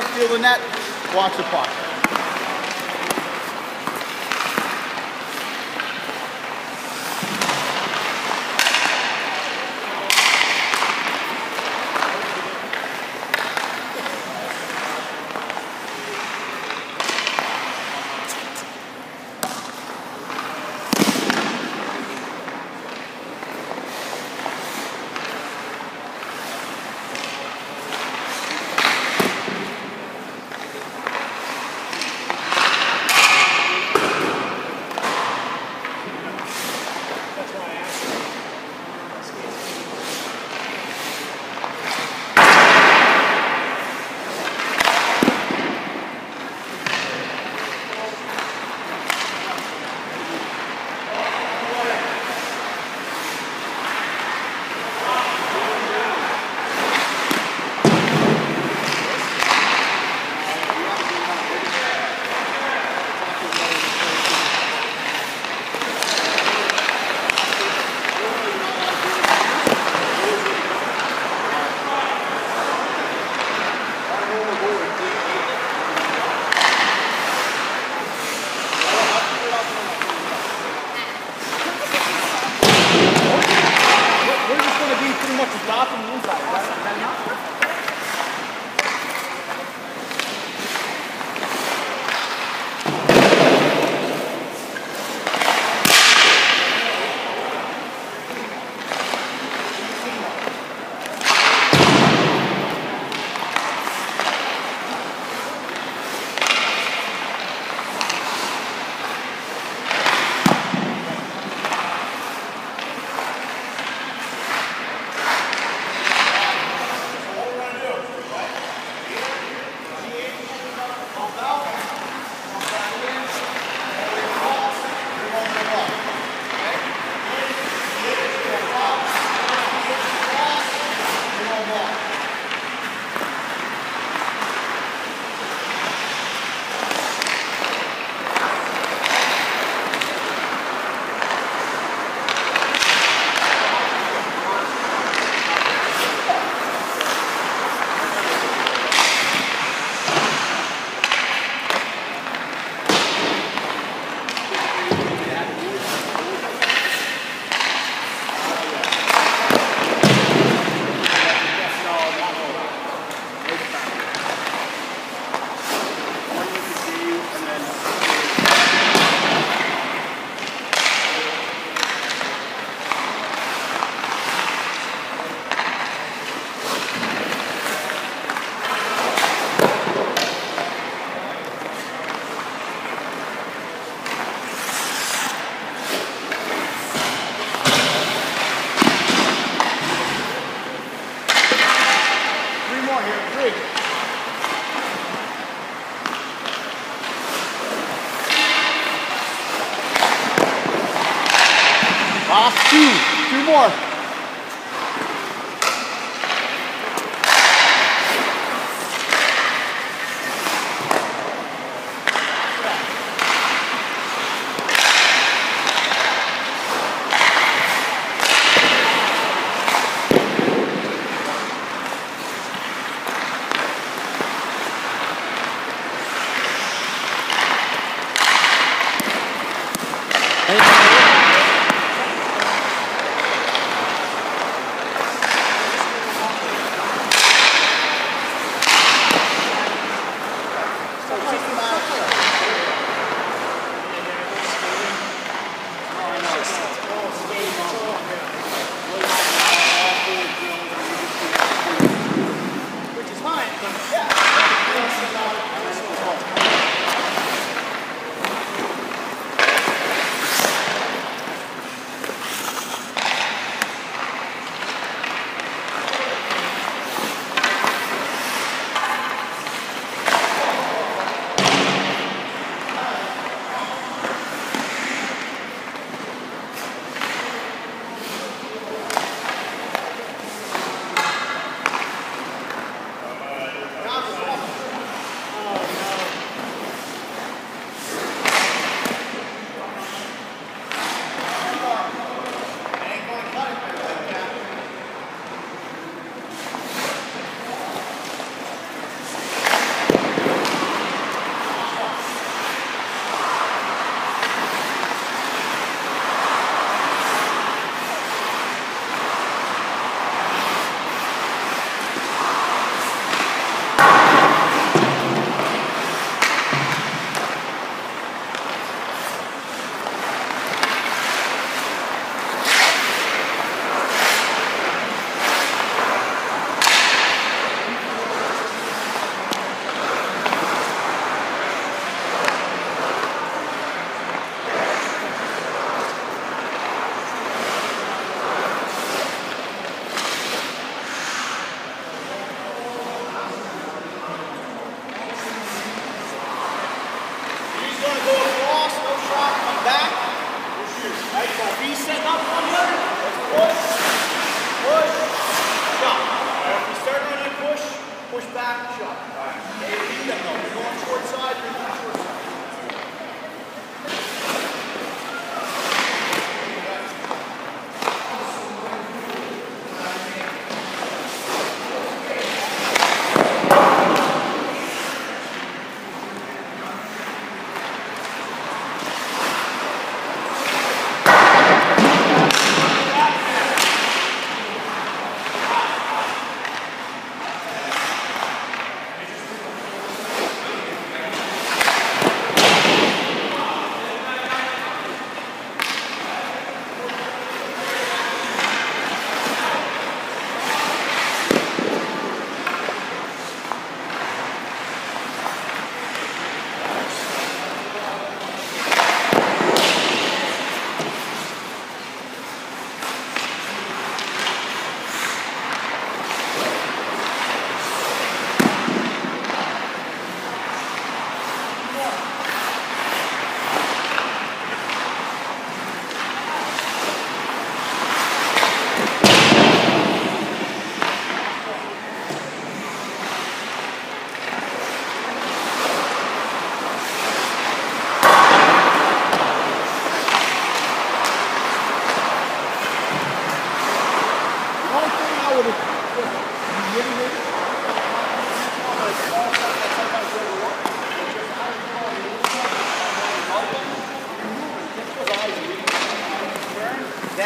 onto you, feel the net, watch the puck.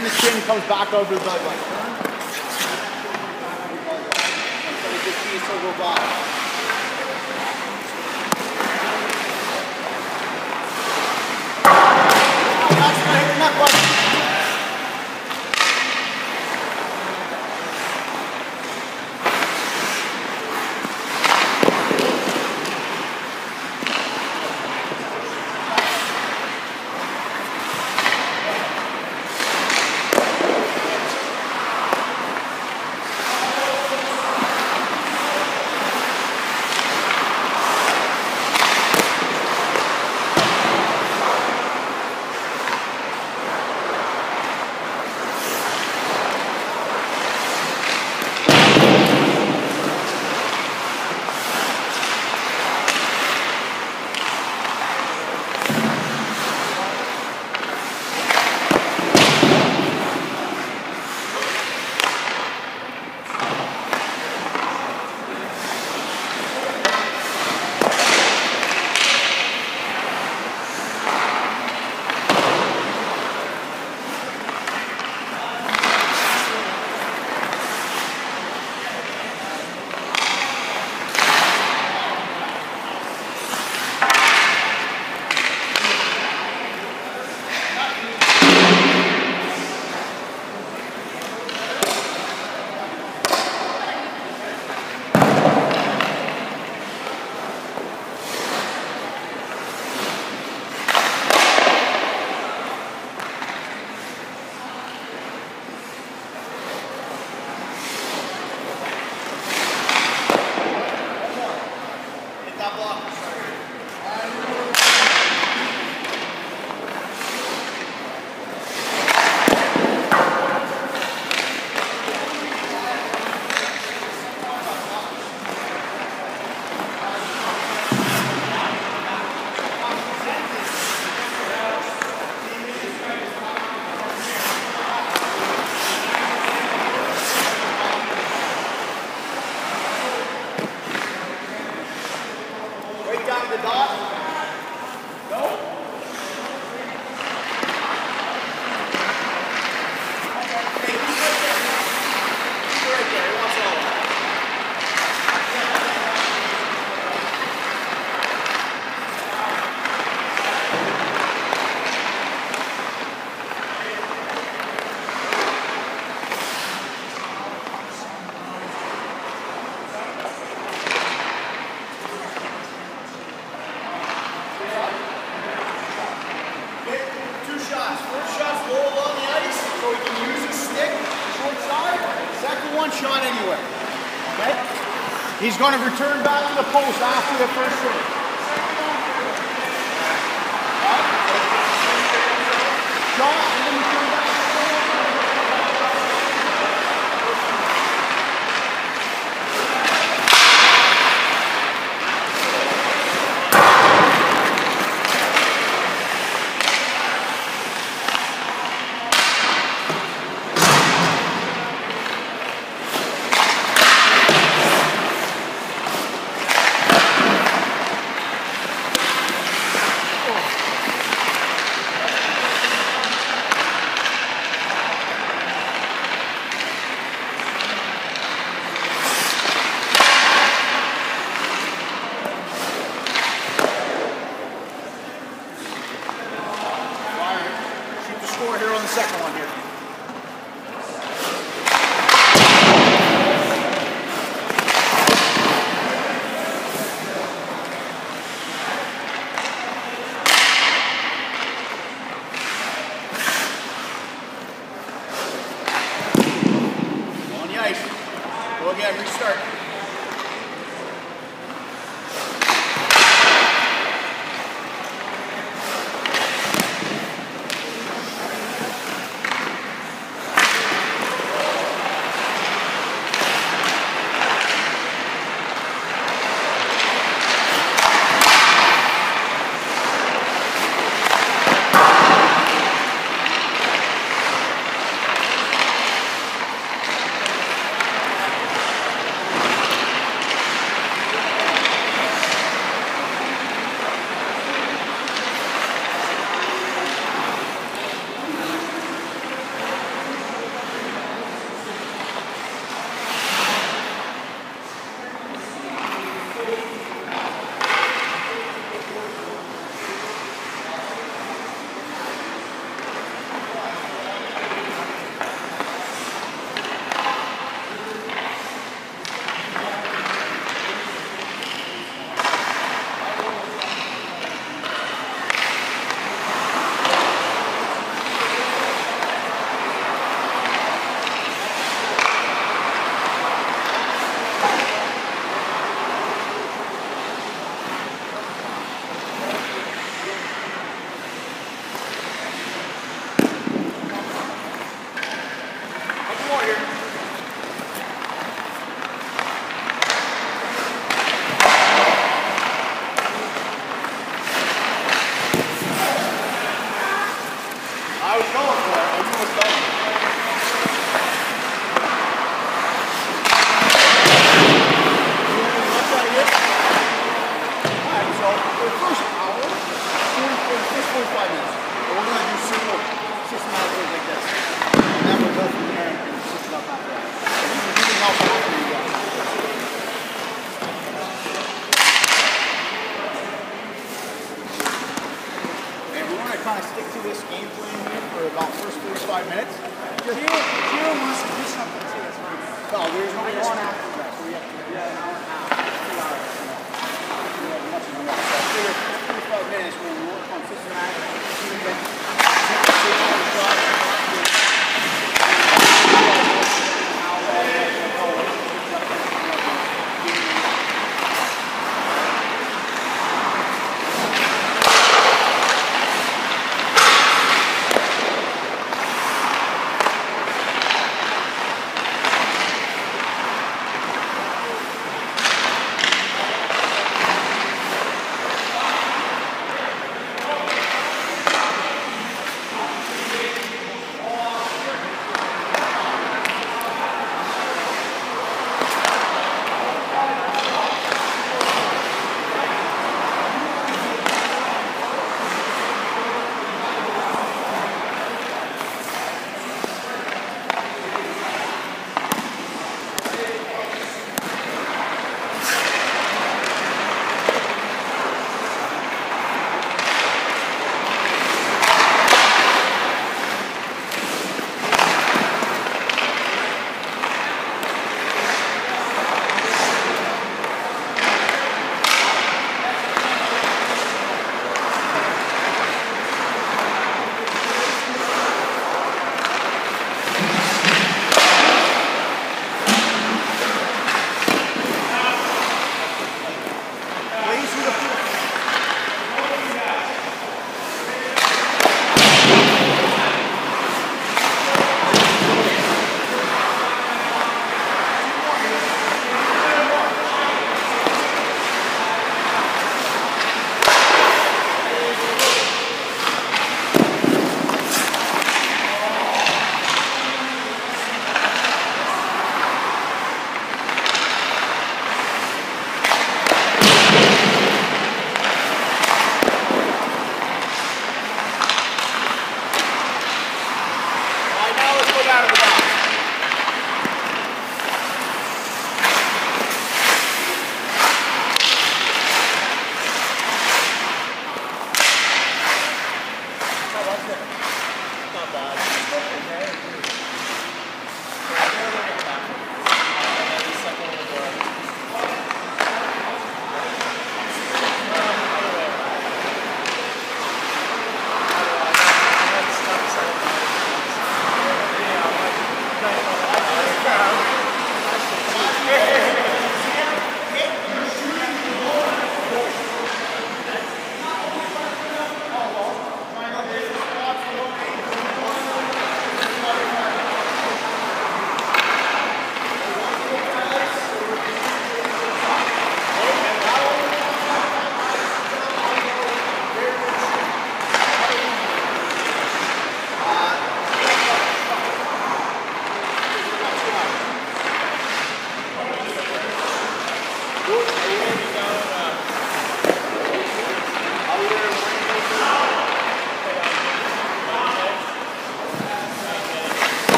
and the chin comes back over the back. button. going to return back to the post after the first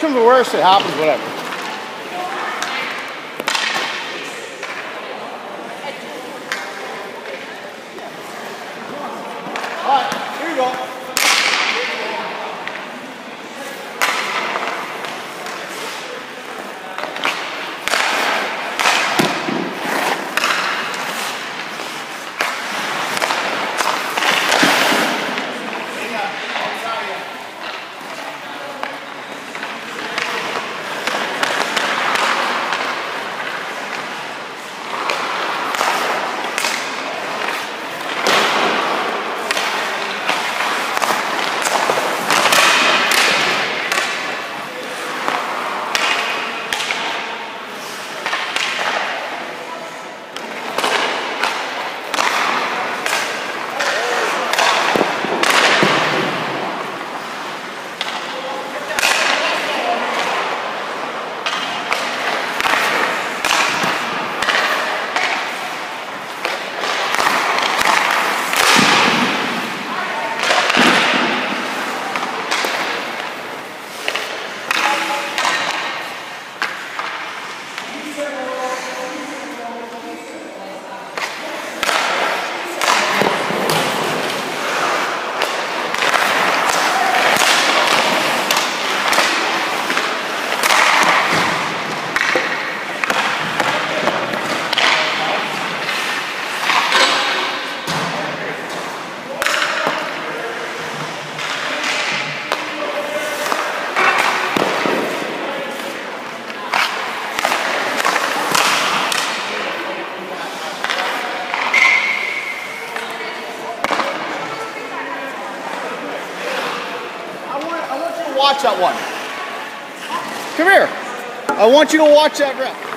Worst comes to worst, it happens. Whatever. All right, here you go. Watch that one. Come here. I want you to watch that rep.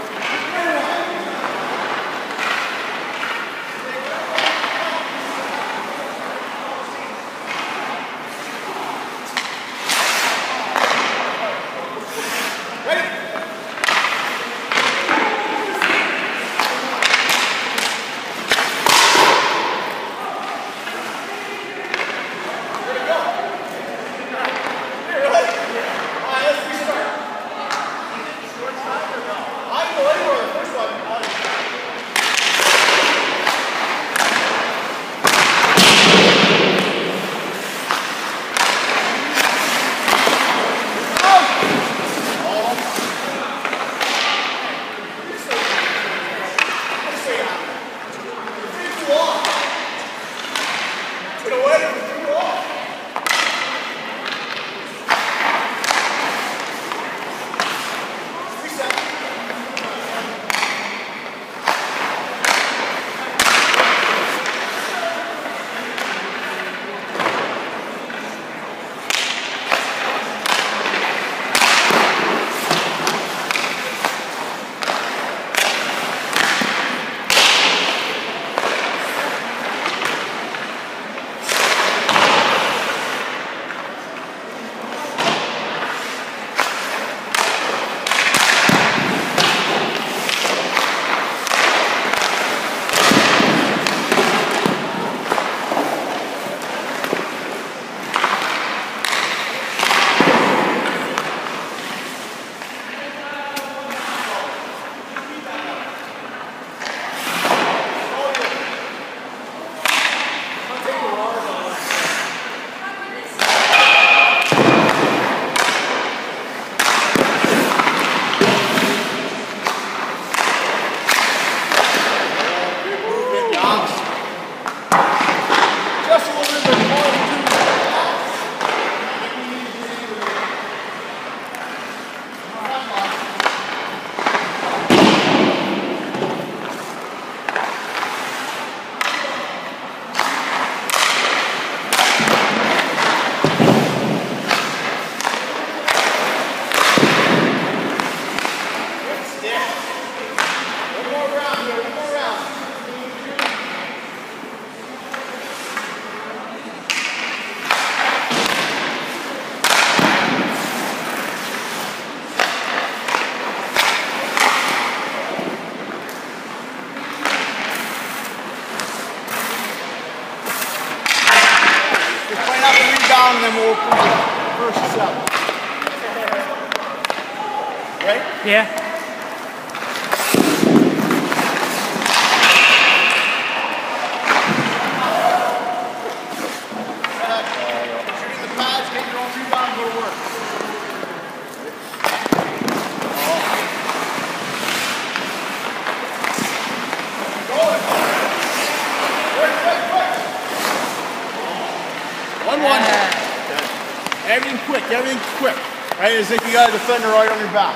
A defender right on your back.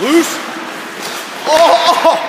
Loose. Oh!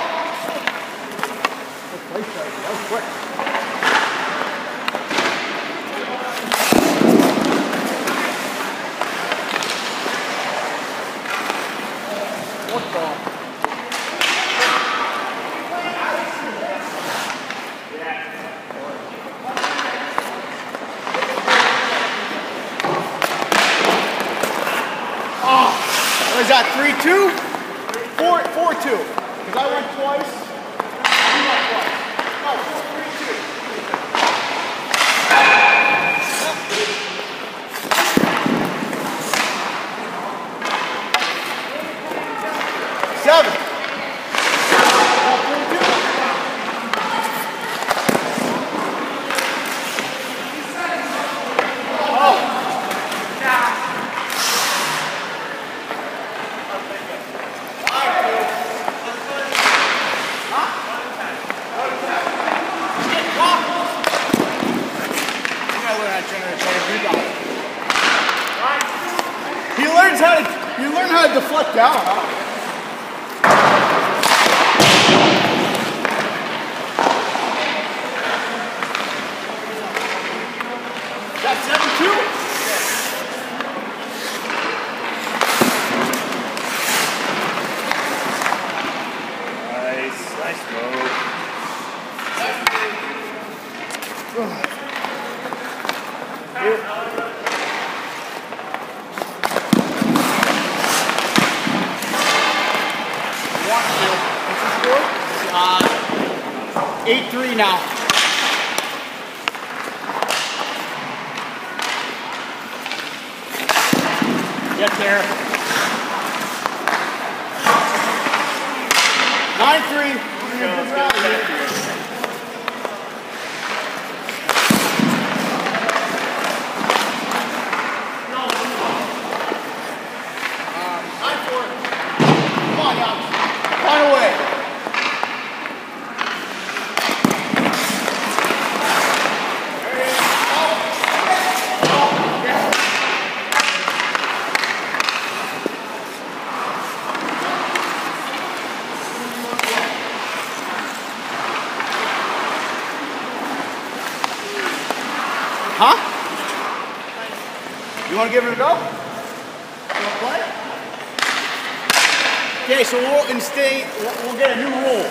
Nine three. We're gonna good rally here. Nine four. Come on, Young. Find a way. Huh? You want to give it a go? You want to play? Okay, so we'll instead we'll, we'll get a new rule.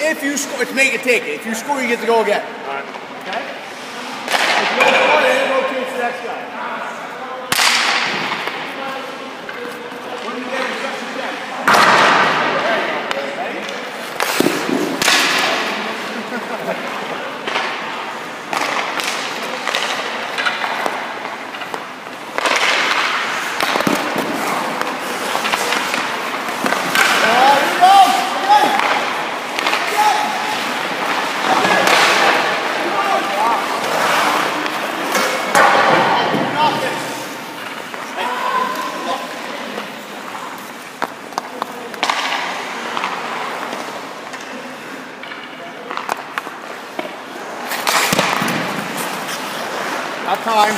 If you score, it's make it If you score, you get to go again. Okay? If you don't score, then it rotates to the next guy. When you get instructions again. There you go. Ready? Oh, here we go. Again. Not time.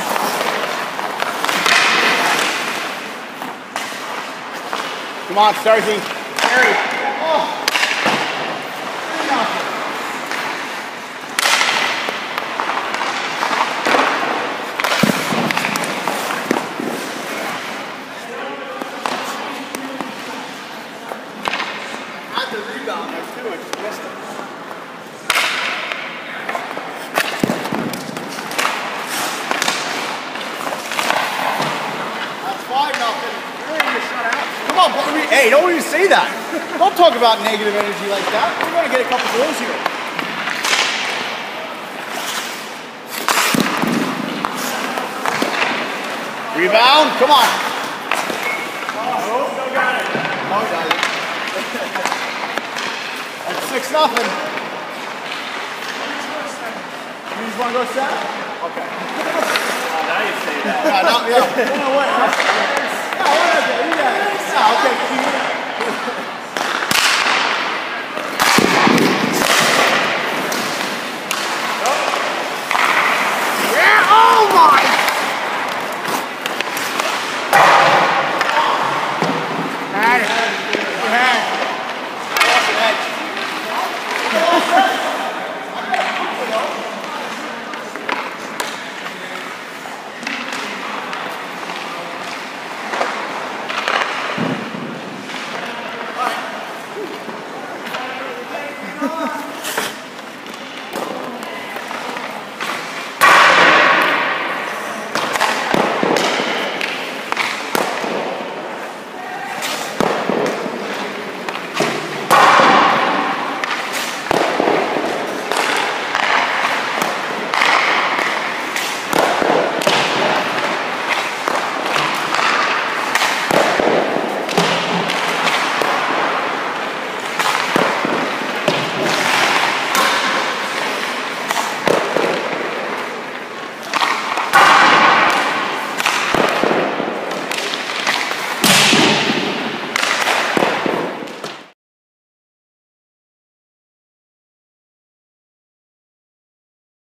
On, Starzy. Harry. Oh. Three nothing. Had the rebound there too, I just missed it. That's five nothing. You're ready to shut out. Come on, Bobby. Hey, don't even say that. don't talk about negative energy like that. We're gonna get a couple goals here. Rebound, come on. Oh, got it. Oh, got it. That's six nothing. You just wanna go set? Okay. Oh, now you say that. Yeah, not, yeah. Ja, okay,